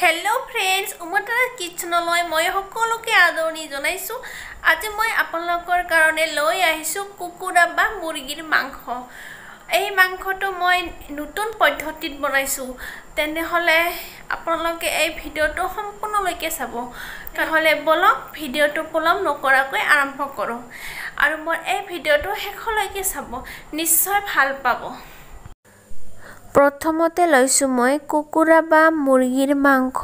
Hello friends উমতাৰা কিটচেনলৈ মই সকলোকে আদৰণি জনাইছোঁ। আজি মই আপোনালোকৰ কাৰণে লৈ আহিছোঁ কুকুৰা বা মুৰ্গীৰ মাংস। এই মাংসটো মই নতুন পদ্ধতিত বনাইছোঁ। তেনেহ'লে আপোনালোকে এই ভিডিঅ'টো সম্পূৰ্ণলৈকে চাব। নহ'লে বলক ভিডিঅ'টো পলম নকৰাকৈ আৰম্ভ কৰোঁ। আৰু মই এই ভিডিঅ'টো শেষলৈকে চাব। নিশ্চয় ভাল পাব। প্ৰথমতে লৈছোঁ মই কুকুৰা বা মুৰ্গীৰ মাংস।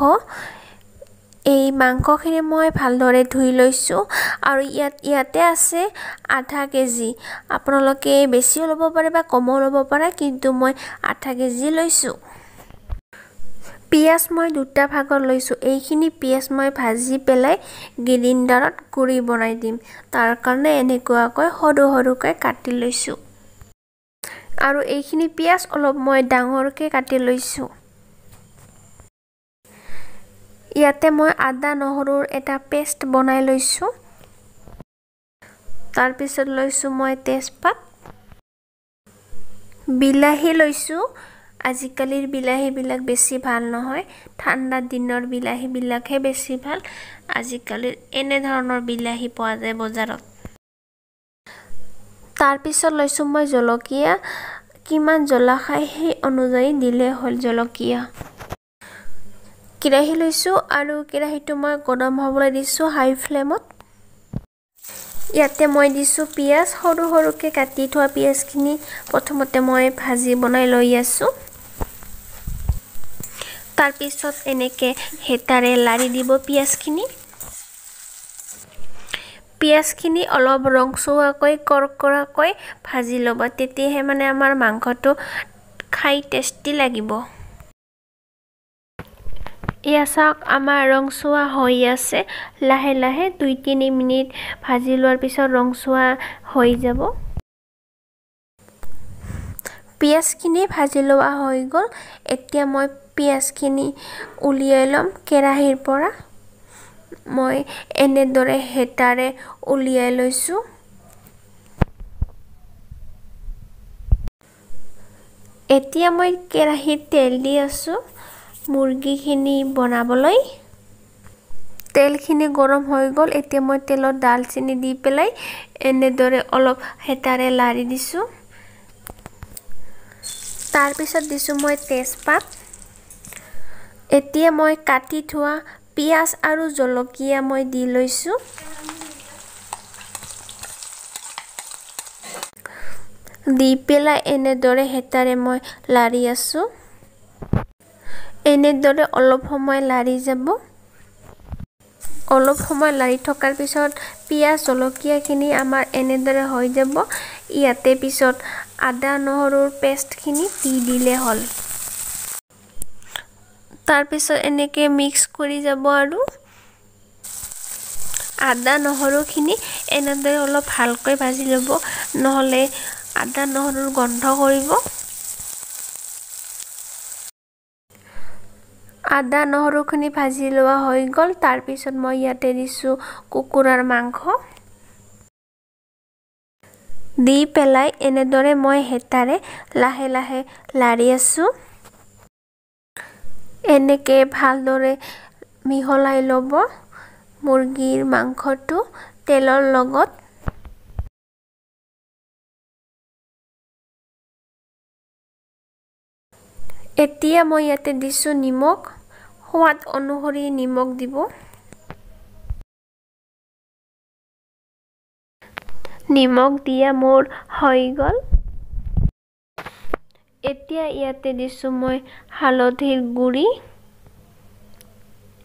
এই মাংসখিনি মই ভালদৰে ধুই লৈছোঁ আৰু ইয়াত ইয়াতে আছে আধা কেজি। আপোনালোকে বেছিও ল'ব পাৰে বা কমো ল'ব পাৰে কিন্তু মই আধা কেজি লৈছোঁ। পিঁয়াজ মই দুটা ভাগত লৈছোঁ। এইখিনি পিঁয়াজ মই ভাজি পেলাই গ্ৰিণ্ডাৰত গুড়ি বনাই দিম। তাৰ কাৰণে এনেকুৱাকৈ সৰু সৰুকৈ কাটি লৈছোঁ। আৰু এইখিনি পিঁয়াজ অলপ মই ডাঙৰকৈ কাটি লৈছোঁ। ইয়াতে মই আদা নহৰুৰ এটা পেষ্ট বনাই লৈছোঁ। তাৰপিছত লৈছোঁ মই তেজপাত। বিলাহী লৈছোঁ। আজিকালিৰ বিলাহীবিলাক বেছি ভাল নহয়। ঠাণ্ডা দিনৰ বিলাহীবিলাকহে বেছি ভাল। আজিকালিৰ এনেধৰণৰ বিলাহী পোৱা যায় বজাৰত। তাৰপিছত লৈছোঁ মই জলকীয়া। কিমান জ্বলা খায় সেই অনুযায়ী দিলে হ'ল জলকীয়া। কেৰাহী লৈছোঁ আৰু কেৰাহীটো মই গৰম হ'বলৈ দিছোঁ হাই ফ্লেমত। ইয়াতে মই দিছোঁ পিঁয়াজ সৰু সৰুকৈ কাটি থোৱা পিঁয়াজখিনি প্ৰথমতে মই ভাজি বনাই লৈ আছোঁ। তাৰপিছত এনেকৈ হেতাৰে লাৰি দিব পিঁয়াজখিনি। পিঁয়াজখিনি অলপ ৰংচোৱাকৈ কৰকৰাকৈ ভাজি ল'ব। তেতিয়াহে মানে আমাৰ মাংসটো খাই টেষ্টি লাগিব। এয়া চাওক আমাৰ ৰংচোৱা হৈ আছে। লাহে লাহে দুই তিনি মিনিট ভাজি লোৱাৰ পিছত ৰংচোৱা হৈ যাব। পিঁয়াজখিনি ভাজি লোৱা হৈ গ'ল। এতিয়া মই পিঁয়াজখিনি উলিয়াই ল'ম কেৰাহীৰ পৰা। মই এনেদৰে হেতাৰে উলিয়াই লৈছোঁ। এতিয়া মই কেৰাহীত তেল দি আছোঁ মুৰ্গীখিনি বনাবলৈ। তেলখিনি গৰম হৈ গ'ল এতিয়া মই তেলত ডালচেনি দি পেলাই এনেদৰে অলপ হেতাৰে লাৰি দিছোঁ। তাৰপিছত দিছোঁ মই তেজপাত। এতিয়া মই কাটি থোৱা পিঁয়াজ আৰু জলকীয়া মই দি লৈছোঁ। দি পেলাই এনেদৰে হেতাৰে মই লাৰি আছোঁ। এনেদৰে অলপ সময় লাৰি যাব। অলপ সময় লাৰি থকাৰ পিছত পিঁয়াজ জলকীয়াখিনি আমাৰ এনেদৰে হৈ যাব। ইয়াতে পিছত আদা নহৰুৰ পেষ্টখিনি দি দিলে হ'ল। তাৰপিছত এনেকৈ মিক্স কৰি যাব আৰু। আদা নহৰুখিনি এনেদৰে অলপ ভালকৈ ভাজি ল'ব নহ'লে আদা নহৰুৰ গন্ধ কৰিব। আদা নহৰুখিনি ভাজি লোৱা হৈ গ'ল তাৰপিছত মই ইয়াতে দিছোঁ কুকুৰাৰ মাংস। দি পেলাই এনেদৰে মই হেতাৰে লাহে লাহে লাৰি আছোঁ। এনেকৈ ভালদৰে মিহলাই ল'ব মুৰ্গীৰ মাংসটো তেলৰ লগত। এতিয়া মই ইয়াতে দিছোঁ নিমখ সোৱাদ অনুসৰি নিমখ দিব। নিমখ দিয়া মোৰ হৈ গ'ল। এতিয়া ইয়াতে দিছোঁ মই হালধিৰ গুড়ি।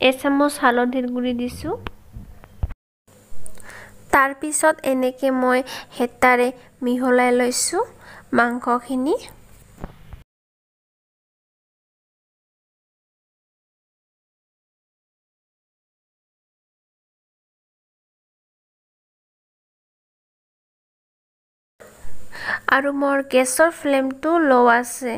এচামুচ হালধিৰ গুড়ি দিছোঁ। তাৰপিছত এনেকৈ মই হেতাৰে মিহলাই লৈছোঁ মাংসখিনি। আৰু মোৰ গেছৰ ফ্লেমটো ল' আছে।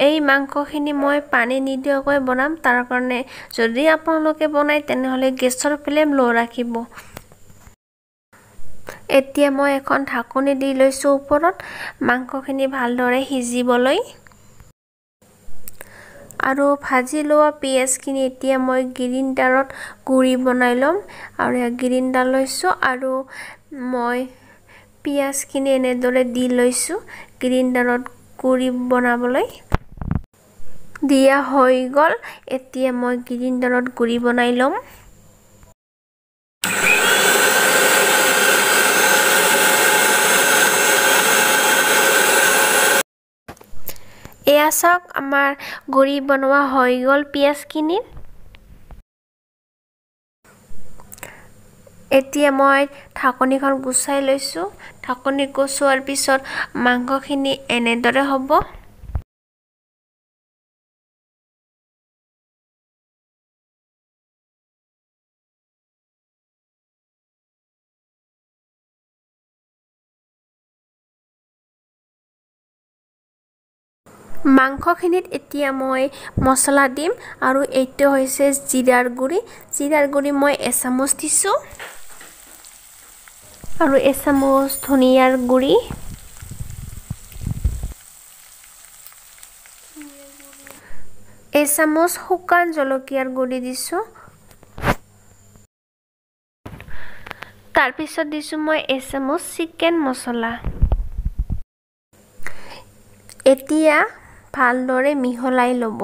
এই মাংসখিনি মই পানী নিদিয়াকৈ বনাম তাৰ কাৰণে যদি আপোনালোকে বনায় তেনেহ'লে গেছৰ ফ্লেম ল' ৰাখিব। এতিয়া মই এখন ঢাকনি দি লৈছোঁ ওপৰত মাংসখিনি ভালদৰে সিজিবলৈ। আৰু ভাজি লোৱা পিঁয়াজখিনি এতিয়া মই গ্ৰিণ্ডাৰত গুড়ি বনাই ল'ম। আৰু গ্ৰিণ্ডাৰ লৈছোঁ আৰু মই পিঁয়াজখিনি এনেদৰে দি লৈছোঁ গ্ৰিণ্ডাৰত গুড়ি বনাবলৈ। দিয়া হৈ গ'ল এতিয়া মই গ্ৰিণ্ডাৰত গুড়ি বনাই ল'ম। এয়া চাওক আমাৰ গুড়ি বনোৱা হৈ গ'ল পিঁয়াজখিনি এতিয়া মই ঢাকনিখন গুচাই লৈছোঁ। ঢাকনি গুচোৱাৰ পিছত মাংসখিনি এনেদৰে হ'ব। মাংসখিনিত এতিয়া মই মছলা দিম আৰু এইটো হৈছে জিৰাৰ গুড়ি। জিৰাৰ গুড়ি মই এচামুচ দিছোঁ। আৰু এচামুচ ধনিয়াৰ গুড়ি। এচামুচ শুকান জলকীয়াৰ গুড়ি দিছোঁ। তাৰপিছত দিছোঁ মই এচামুচ চিকেন মছলা। এতিয়া ভালদৰে মিহলাই ল'ব।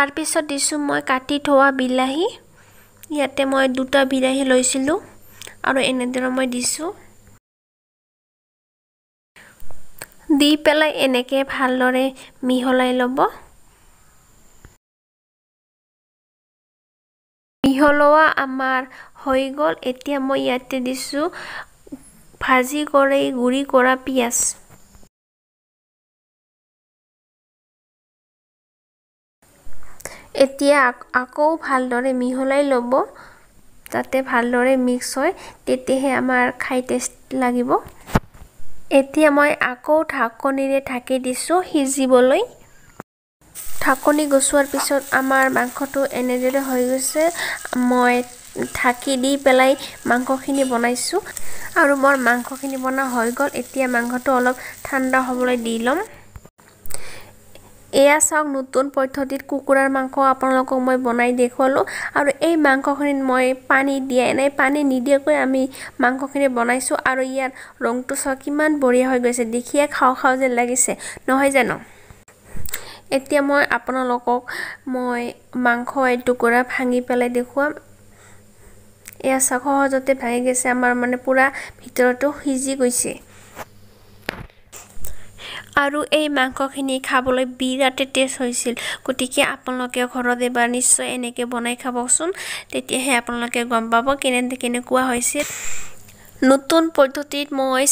তাৰপিছত দিছোঁ মই কাটি থোৱা বিলাহী। ইয়াতে মই দুটা বিলাহী লৈছিলোঁ আৰু এনেদৰে মই দিছোঁ। দি পেলাই এনেকৈ ভালদৰে মিহলাই ল'ব। মিহলোৱা আমাৰ হৈ গ'ল। এতিয়া মই ইয়াতে দিছোঁ ভাজি কৰি গুড়ি কৰা পিঁয়াজ। এতিয়া আকৌ ভালদৰে মিহলাই ল'ব। যাতে ভালদৰে মিক্স হয় তেতিয়াহে আমাৰ খাই টেষ্ট লাগিব। এতিয়া মই আকৌ ঢাকনিৰে ঢাকি দিছোঁ সিজিবলৈ। ঢাকনি গুচোৱাৰ পিছত আমাৰ মাংসটো এনেদৰে হৈ গৈছে। মই ঢাকি দি পেলাই মাংসখিনি বনাইছোঁ। আৰু মোৰ মাংসখিনি বনোৱা হৈ গ'ল এতিয়া মাংসটো অলপ ঠাণ্ডা হ'বলৈ দি ল'ম। এয়া চাওক নতুন পদ্ধতিত কুকুৰাৰ মাংস আপোনালোকক মই বনাই দেখুৱালোঁ আৰু এই মাংসখিনিত মই পানী দিয়াই নাই পানী নিদিয়াকৈ আমি মাংসখিনি বনাইছোঁ আৰু ইয়াত ৰংটো চাওক কিমান বঢ়িয়া হৈ গৈছে দেখিয়ে খাওঁ খাওঁ যেন লাগিছে নহয় জানো? এতিয়া মই আপোনালোকক মই মাংস এটুকুৰা ভাঙি পেলাই দেখুৱাম। এয়া চাওক সহজতে ভাঙি গৈছে আমাৰ মানে পূৰা ভিতৰতো সিজি গৈছে। আৰু এই মাংসখিনি খাবলৈ বিৰাটেই টেষ্ট হৈছিল। গতিকে আপোনালোকে ঘৰত এবাৰ নিশ্চয় এনেকৈ বনাই খাবচোন তেতিয়াহে আপোনালোকে গম পাব কেনে কেনেকুৱা হৈছিল। নতুন পদ্ধতিত মই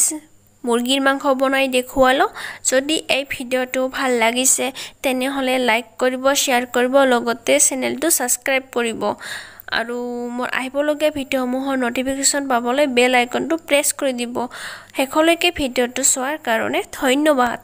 মুৰ্গীৰ মাংস বনাই দেখুৱালোঁ। যদি এই ভিডিঅ'টো ভাল লাগিছে তেনেহ'লে লাইক কৰিব শ্বেয়াৰ কৰিব লগতে চেনেলটো ছাবস্ক্ৰাইব কৰিব। আৰু মোৰ আহিবলগীয়া ভিডিঅ'সমূহৰ ন'টিফিকেশ্যন পাবলৈ বেল আইকনটো প্ৰেছ কৰি দিব। শেষলৈকে ভিডিঅ'টো চোৱাৰ কাৰণে ধন্যবাদ।